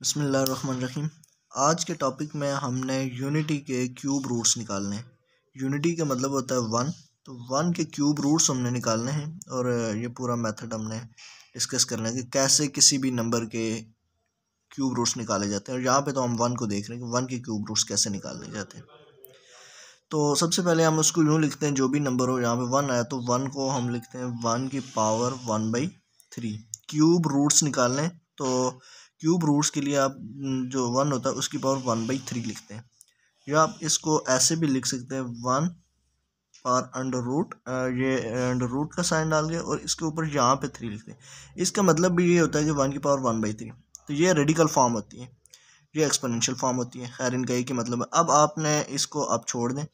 बसमीम आज के टॉपिक में हमने यूनिटी के क्यूब रूट्स निकालने हैं। यूनिटी का मतलब होता है वन तो वन के क्यूब रूट्स हमने निकालने हैं और ये पूरा मेथड हमने डिस्कस करना है कि कैसे किसी भी नंबर के क्यूब रूट्स निकाले जाते हैं। और यहाँ पे तो हम वन को देख रहे हैं कि वन के क्यूब रूट्स कैसे निकाले जाते हैं। तो सबसे पहले हम उसको यूँ लिखते हैं, जो भी नंबर हो, यहाँ पर वन आया तो वन को हम लिखते हैं वन की power one by three cube roots निकालने तो क्यूब रूट्स के लिए आप जो वन होता है, उसकी पावर वन बाई थ्री लिखते हैं। या आप इसको ऐसे भी लिख सकते हैं, वन पावर अंडर रूट ये अंडर रूट का साइन डाल के और इसके ऊपर यहाँ पे थ्री लिखते हैं। इसका मतलब भी ये होता है कि वन की पावर वन बाई थ्री। तो ये रेडिकल फॉर्म होती है, ये एक्सपोनेंशियल फॉर्म होती है। खैर, इनका एक ही मतलब है। अब आपने इसको आप छोड़ दें।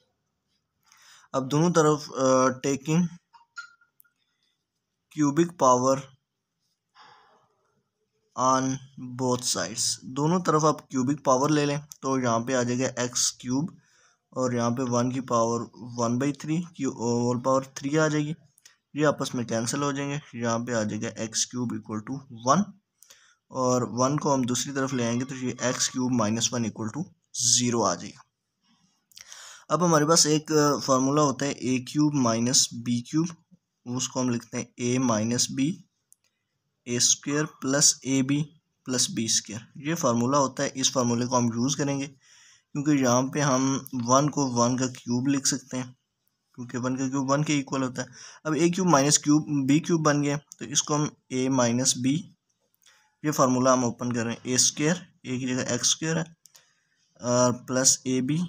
अब दोनों तरफ़ taking cubic power on both sides दोनों तरफ़ आप क्यूबिक पावर ले लें तो यहाँ पे आ जाएगा एक्स क्यूब और यहाँ पे वन की पावर वन बाई थ्री की होल पावर थ्री आ जाएगी। ये आपस में कैंसिल हो जाएँगे। यहाँ पे आ जाएगा X cube equal to one और वन को हम दूसरी तरफ़ ले आएँगे तो ये X cube minus one equal to zero आ जाएगा। अब हमारे पास एक फार्मूला होता है A cube minus B cube उसको हम लिखते हैं A minus B A square plus A B plus B square ये फार्मूला होता है। इस फार्मूले को हम यूज़ करेंगे। क्योंकि यहाँ पे हम वन को वन का क्यूब लिख सकते हैं। क्योंकि वन का क्यूब वन के इक्वल होता है। अब A cube minus cube B cube बन गया। तो इसको हम ए माइनस बी ये फार्मूला हम ओपन कर रहे हैं। ए स्क्वेयर ए की जगह एक्स स्क्वेयर है। और plus A B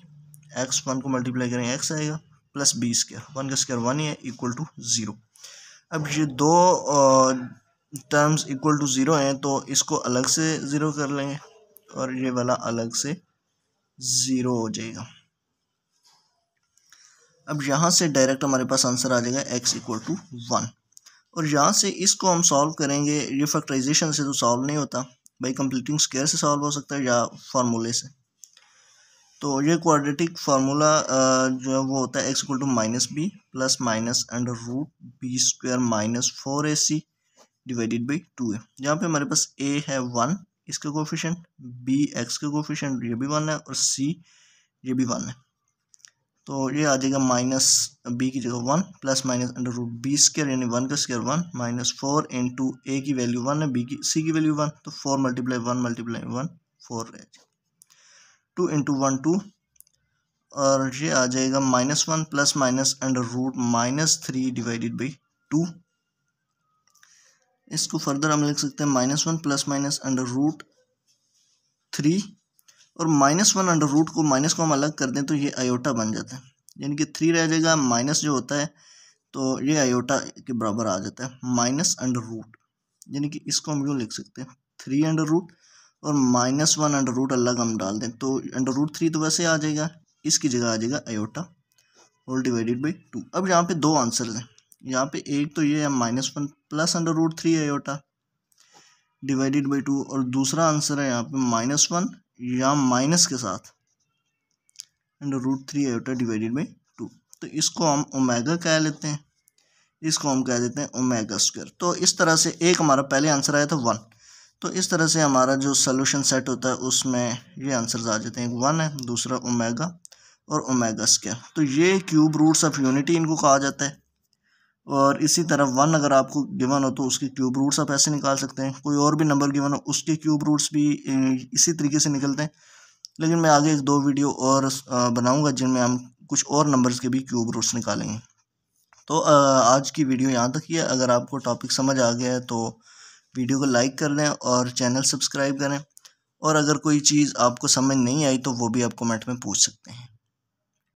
X one को मल्टीप्लाई करेंगे। एक्स आएगा प्लस बी स्क्वेयर वन का स्क्वेयर वन ही है इक्वल टू ज़ीरो अब ये दो टर्म्स इक्वल टू ज़ीरो हैं तो इसको अलग से ज़ीरो कर लेंगे और ये वाला अलग से ज़ीरो हो जाएगा। अब यहाँ से डायरेक्ट हमारे पास आंसर आ जाएगा एक्स इक्वल टू वन और यहाँ से इसको हम सॉल्व करेंगे, ये फैक्टराइजेशन से तो सॉल्व नहीं होता बाई कंप्लीटिंग स्केयर से सॉल्व हो सकता है या फार्मूले से। तो ये क्वाड्रेटिक फार्मूला जो है वो होता है X equal to minus B plus minus under root B square minus four A C divided by two है। जहाँ पे हमारे पास ए है वन इसका कोफिशेंट बी एक्स का कोफिशेंट ये भी वन है और सी ये भी वन है। तो ये आ जाएगा माइनस बी की जगह one plus minus under root B square यानी वन का square one minus four into A की वैल्यू वन है बी की सी की वैल्यू वन तो four multiply one multiply one four रह जाएगा। टू इंटू वन टू और ये आ जाएगा minus one plus minus under root minus three divided by two इसको फर्दर हम लिख सकते हैं minus one plus minus under root three और माइनस वन अंडर रूट को माइनस को हम अलग कर दें तो ये आयोटा बन जाता है। यानी कि थ्री रह जाएगा माइनस जो होता है तो ये आयोटा के बराबर आ जाता है माइनस अंडर रूट यानी कि इसको हम यूँ लिख सकते हैं थ्री अंडर रूट और माइनस वन अंडर रूट अलग हम डाल दें तो अंडर रूट थ्री तो वैसे आ जाएगा, इसकी जगह आ जाएगा iota whole divided by two अब यहाँ पे दो आंसर हैं। यहाँ पे एक तो ये है minus one plus under root three iota divided by two और दूसरा आंसर है यहाँ पे माइनस वन या माइनस के साथ. Under root three iota divided by two तो इसको हम ओमेगा कह लेते हैं. इसको हम कह देते हैं ओमेगा स्क्वायर तो इस तरह से एक हमारा पहले आंसर आया था वन तो इस तरह से हमारा जो सोल्यूशन सेट होता है, उसमें ये आंसर आ जाते हैं। वन है, दूसरा ओमेगा और ओमेगा स्क्वायर तो ये क्यूब रूट्स ऑफ़ यूनिटी इनको कहा जाता है। और इसी तरह वन अगर आपको गिवन हो तो उसके क्यूब रूट्स आप ऐसे निकाल सकते हैं। कोई और भी नंबर गिवन हो, उसके क्यूब रूट्स भी इसी तरीके से निकलते हैं। लेकिन मैं आगे एक दो वीडियो और बनाऊँगा जिनमें हम कुछ और नंबर्स के भी क्यूब रूट्स निकालेंगे। तो आज की वीडियो यहाँ तक ही है। अगर आपको टॉपिक समझ आ गया है तो वीडियो को लाइक कर दें और चैनल सब्सक्राइब करें। और अगर कोई चीज़ आपको समझ नहीं आई तो वो भी आप कमेंट में पूछ सकते हैं।